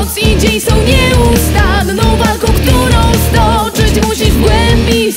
Noc i dzień są nieustanną walką, którą stoczyć musisz w głębi